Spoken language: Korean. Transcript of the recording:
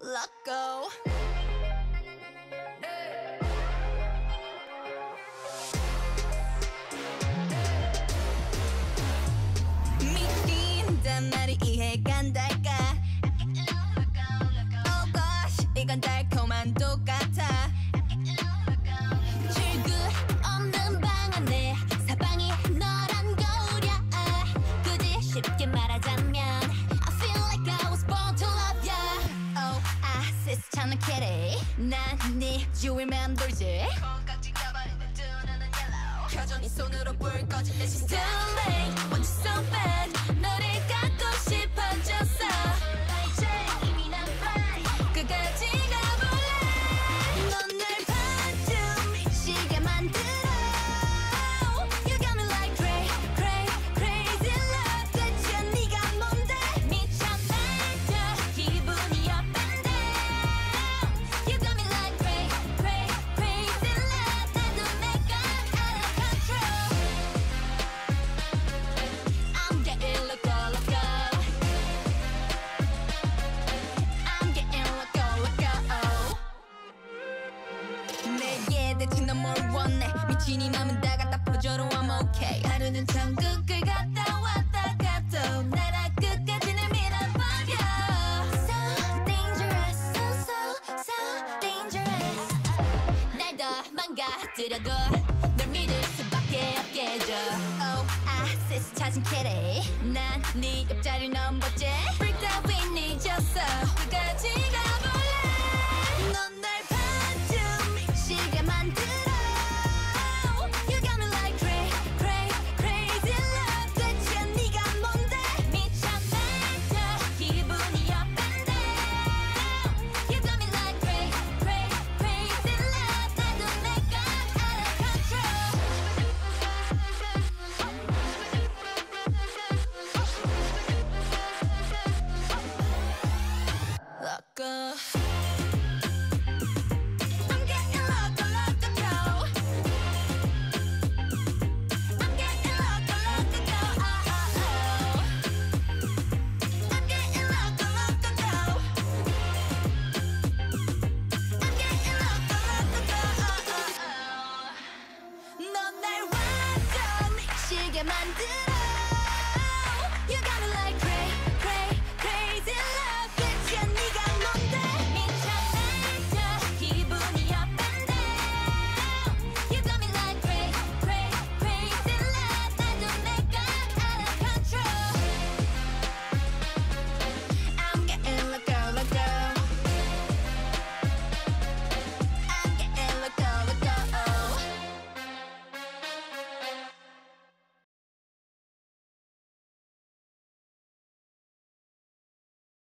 let go. Si스찮은 kitty. 난네 주위를 맴돌지. 콩깍지 가발에 내 눈은 yellow. 여전히 손으로 불 꺼진 내 시스템. Too late, want you so bad. 대체 넌뭘 원해? 미친 이 맘은 다 갖다 퍼줘로 I'm okay. 하루는 천국을 갔다 왔다 가도 나라 끝까지 날 밀어버려. So dangerous so so so dangerous. 날 더 망가뜨려도 널 믿을 수밖에 없겠죠. Oh I sis 찾은 kitty 난네 옆자리를 넘봤지 만든 만들어.